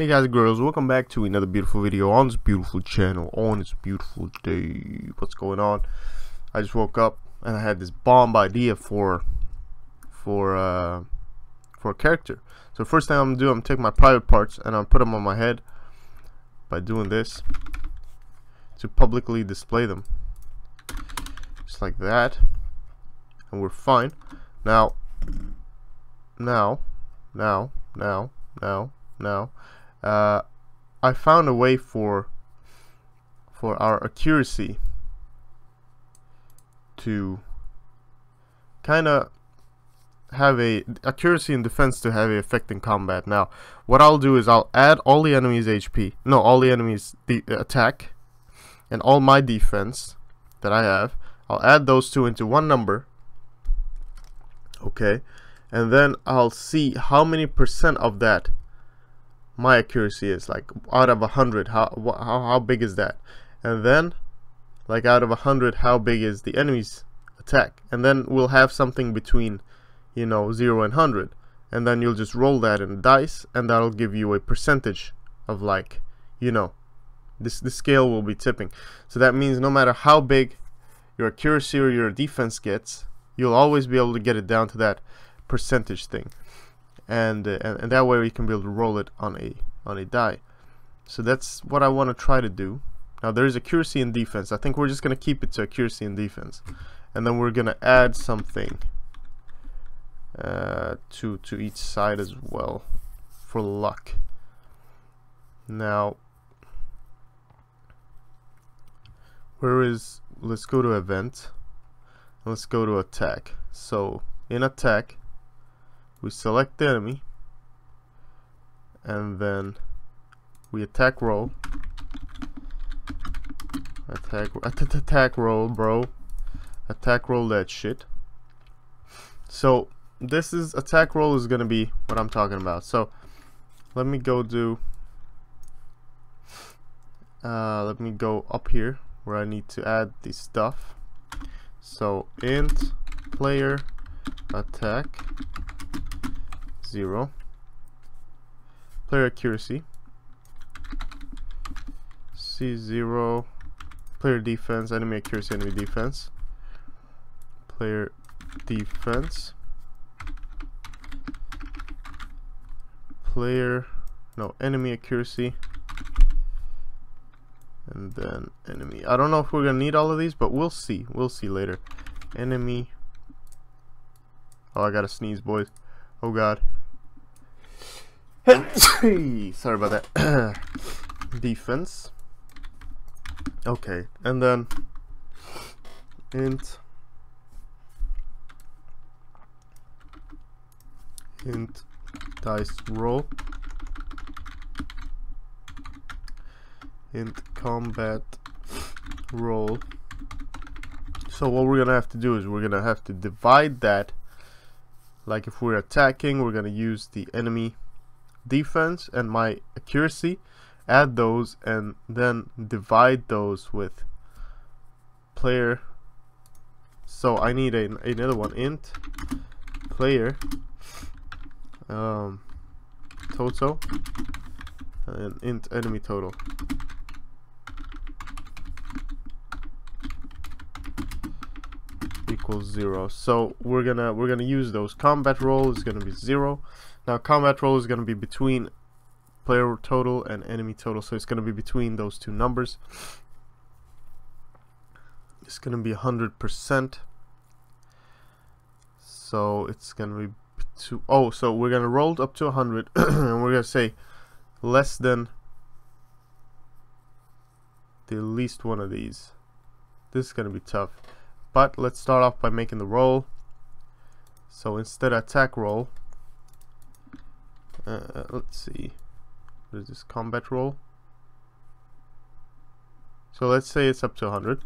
Hey guys and girls, welcome back to another beautiful video on this beautiful channel on this beautiful day. What's going on? I just woke up and I had this bomb idea for for uh for a character. So first thing I'm gonna do, I'm gonna take my private parts and I'm put them on my head by doing this to publicly display them. Just like that. And we're fine. Now now now now now now uh, I found a way for for our accuracy to kind of have a accuracy and defense to have a effect in combat. Now, what I'll do is I'll add all the enemies HP, no, all the enemies the attack, and all my defense that I have. I'll add those two into one number. Okay, and then I'll see how many percent of that my accuracy is like out of a hundred how, how how big is that? And then like out of a hundred how big is the enemy's attack? And then we'll have something between you know 0 and 100 and then you'll just roll that in dice and that'll give you a percentage of like you know this the scale will be tipping. So that means no matter how big your accuracy or your defense gets you'll always be able to get it down to that percentage thing and, uh, and, and that way we can be able to roll it on a on a die. So that's what I want to try to do. Now there is accuracy and defense. I think we're just gonna keep it to accuracy and defense. And then we're gonna add something uh, to to each side as well for luck. Now where is let's go to event. Let's go to attack. So in attack we select the enemy and then we attack roll. Attack attack roll bro. Attack roll that shit. So this is attack roll is gonna be what I'm talking about. So let me go do uh, let me go up here where I need to add the stuff. So int player attack 0 player accuracy. C0 player defense enemy accuracy enemy defense. Player defense. Player no enemy accuracy. And then enemy. I don't know if we're gonna need all of these but we'll see. We'll see later. Enemy. Oh I gotta sneeze boys. Oh god Sorry about that. Defense. Okay, and then int int dice roll int combat roll so what we're gonna have to do is we're gonna have to divide that like if we're attacking we're gonna use the enemy defense and my accuracy add those and then divide those with player. So I need a, another one int player um, total and int enemy total. Equals zero. So we're gonna we're gonna use those combat roll is gonna be zero now combat roll is going to be between player total and enemy total, so it's going to be between those two numbers. It's going to be 100%. So it's going to be to oh, so we're going to roll up to 100 and we're going to say less than the least one of these. This is going to be tough. But let's start off by making the roll. So instead attack roll, uh, let's see. What is this combat roll? So let's say it's up to 100.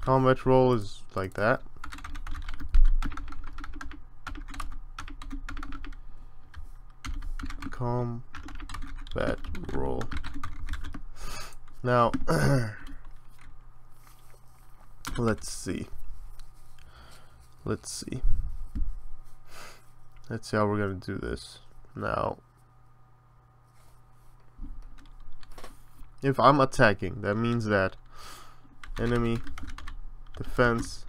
Combat roll is like that. Combat roll. Now, let's see. Let's see. Let's see how we're going to do this. Now, if I'm attacking that means that enemy defense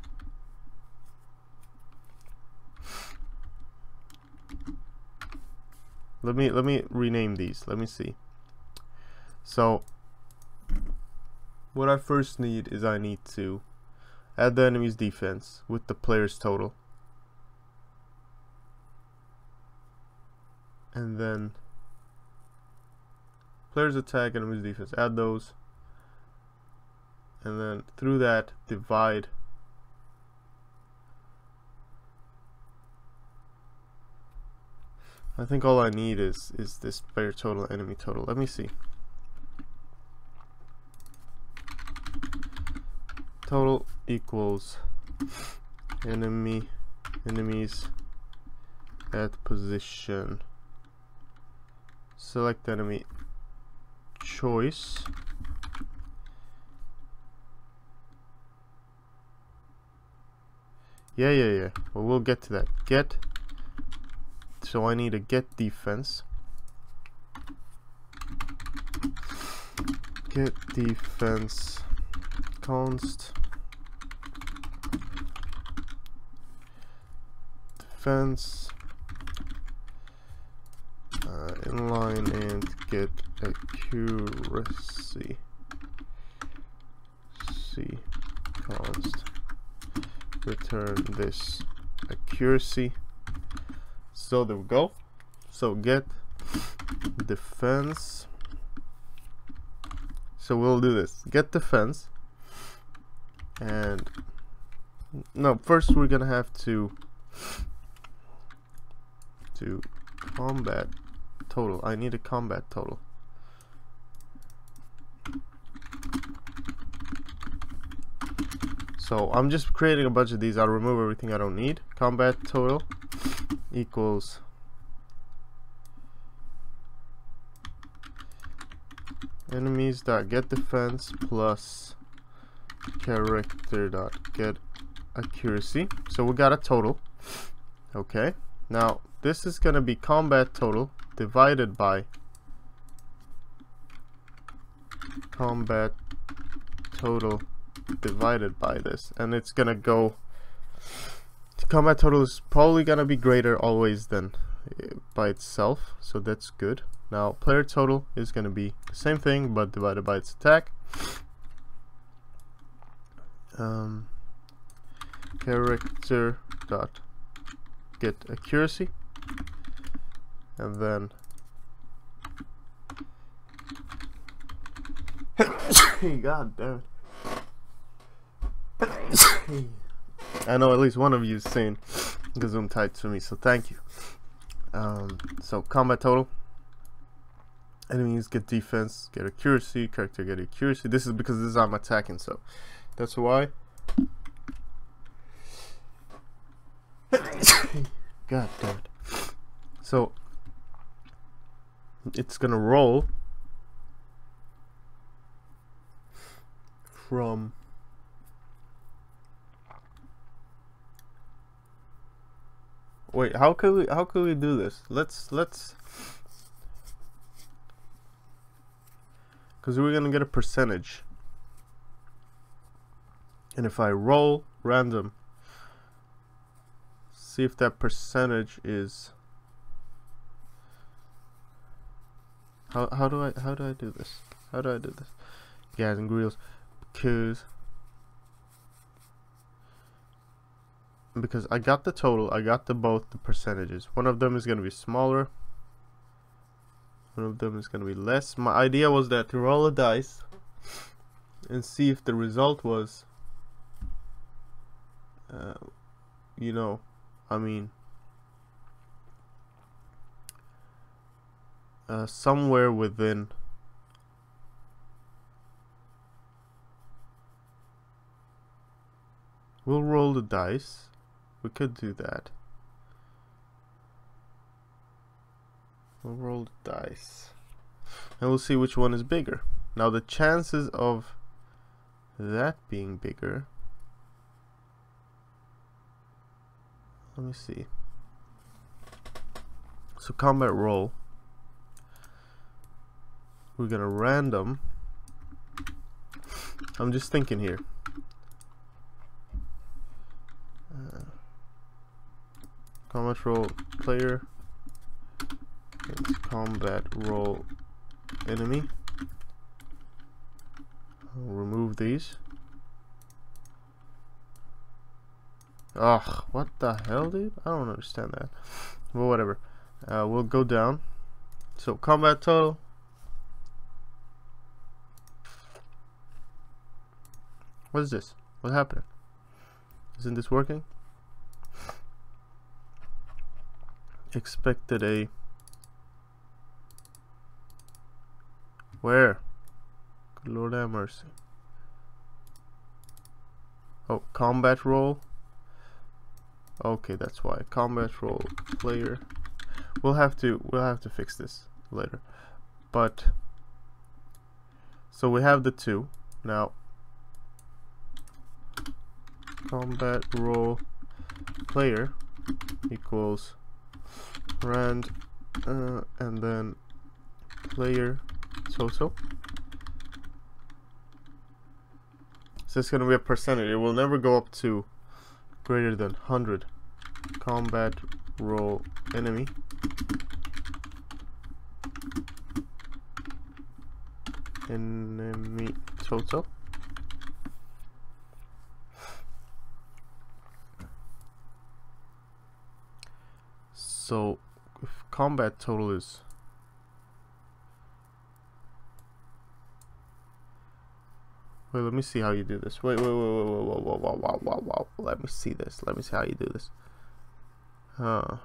let me let me rename these. Let me see. So what I first need is I need to add the enemy's defense with the player's total and then player's attack and enemy's defense. Add those. And then through that divide. I think all I need is is this player total enemy total. Let me see. Total equals enemy enemies at position select enemy choice. Yeah yeah yeah. Well we'll get to that. Get. So I need a get defense. Get defense. Const. Defense inline and get accuracy. C const. Return this accuracy. So there we go. So get defense. So we'll do this. Get defense. And no first we're gonna have to to combat total. I need a combat total. So I'm just creating a bunch of these. I'll remove everything I don't need. Combat total equals enemies dot get defense plus character dot get accuracy. So we got a total. Okay. Now this is gonna be combat total divided by combat total divided by this. And it's gonna go combat total is probably gonna be greater always than uh, by itself. So that's good. Now player total is gonna be the same thing but divided by its attack. Um, character dot get accuracy and then god damn it I know at least one of you is saying Gazoom tights for me, so thank you. Um, so combat total. Enemies get defense, get accuracy, character get accuracy. This is because this is I'm attacking, so that's why. God damn it. So it's gonna roll from Wait, how could we how could we do this? Let's let's because we're gonna get a percentage. And if I roll random, see if that percentage is how how do I how do I do this? How do I do this? Guys and grills because because I got the total, I got the both the percentages. One of them is going to be smaller. One of them is going to be less. My idea was that to roll a dice and see if the result was, uh, you know, I mean, uh, somewhere within We'll roll the dice. We could do that. We'll roll the dice. And we'll see which one is bigger. Now the chances of that being bigger let me see so combat roll we're gonna random I'm just thinking here. Uh, combat roll player. It's combat roll enemy. I'll remove these. Ugh, what the hell, dude? I don't understand that. Well, whatever. Uh, we'll go down. So, combat total. What is this? What happened? Isn't this working? Expected a... Where? Good Lord have mercy. Oh, combat roll. Okay, that's why. Combat roll player. We'll have to we'll have to fix this later. But so we have the two. Now combat roll player equals rand uh, and then player total. So it's going to be a percentage. It will never go up to greater than 100 combat roll enemy enemy total so combat total is Wait, let me see how you do this. Wait, wait, wait, wait, wait, wait, wait, wait, wait, wait, wait. Let me see this. Let me see how you do this. Uh,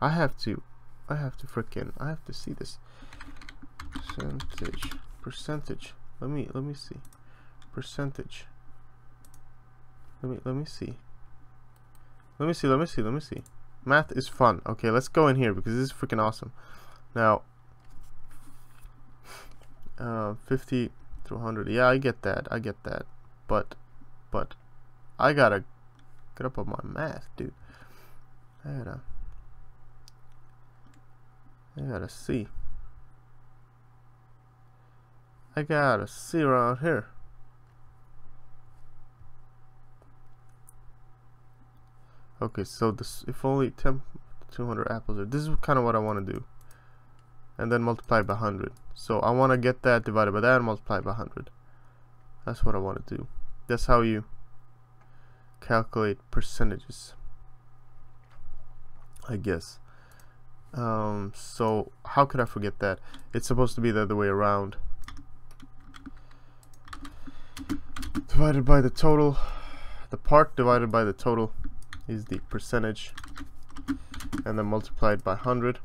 I have to, I have to freaking, I have to see this. Percentage, percentage. Let me, let me see. Percentage. Let me, let me see. Let me see, let me see, let me see. Math is fun. Okay, let's go in here because this is freaking awesome. Now, uh, 50 to 100. Yeah, I get that. I get that. But, but, I gotta get up on my math, dude. I gotta, I gotta see. I gotta see around here. Okay, so this if only 10, 200 apples are. This is kind of what I want to do. And then multiply by 100 so I want to get that divided by that and multiply by 100 that's what I want to do. That's how you calculate percentages. I guess. Um, so how could I forget that? It's supposed to be the other way around. Divided by the total the part divided by the total is the percentage and then multiplied by 100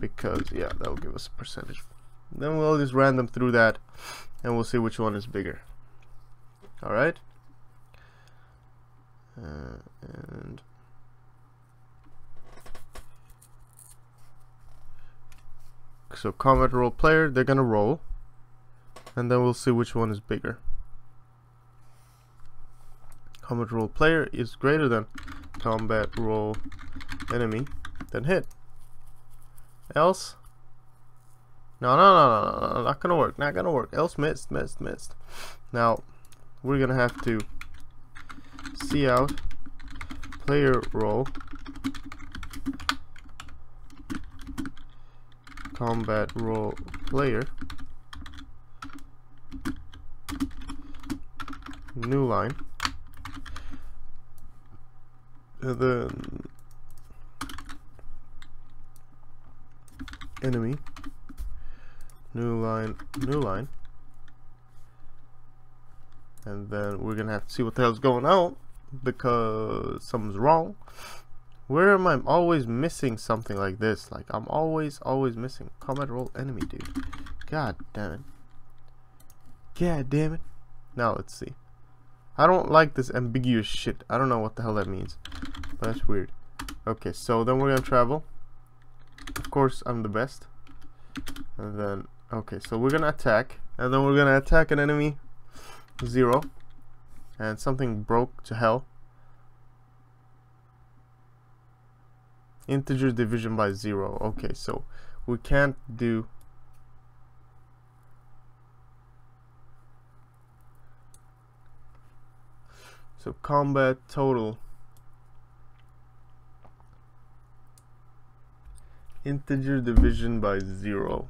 because yeah that'll give us a percentage. Then we'll just random through that and we'll see which one is bigger. Alright? Uh, and so combat roll player they're gonna roll and then we'll see which one is bigger combat roll player is greater than combat roll enemy then hit Else? No, no, no, no, no, not gonna work, not gonna work. Else missed, missed, missed. Now, we're gonna have to cout player roll combat roll player new line and then um, enemy. New line new line. And then we're gonna have to see what the hell's going on because something's wrong. Where am I? Always missing something like this. Like I'm always always missing. Combat roll enemy dude. God damn it. God damn it. Now let's see. I don't like this ambiguous shit. I don't know what the hell that means that's weird. Okay, so then we're gonna travel. Of course, I'm the best. And then, okay, so we're gonna attack. And then we're gonna attack an enemy. Zero. And something broke to hell. Integer division by zero. Okay, so we can't do So combat total integer division by zero.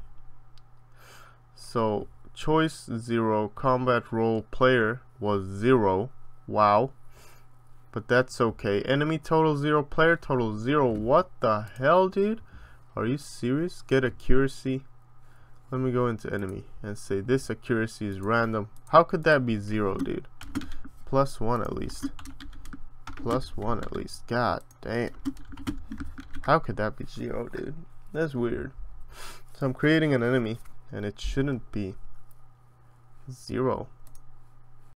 So choice zero combat roll player was zero. Wow. But that's okay. Enemy total zero player total zero. What the hell dude? Are you serious? Get accuracy. Let me go into enemy and say this accuracy is random. How could that be zero dude? Plus one at least. Plus one at least. God damn how could that be? Zero dude. That's weird. So I'm creating an enemy and it shouldn't be zero